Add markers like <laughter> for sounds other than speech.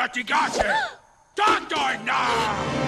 fatigate! <gasps> Doctor now!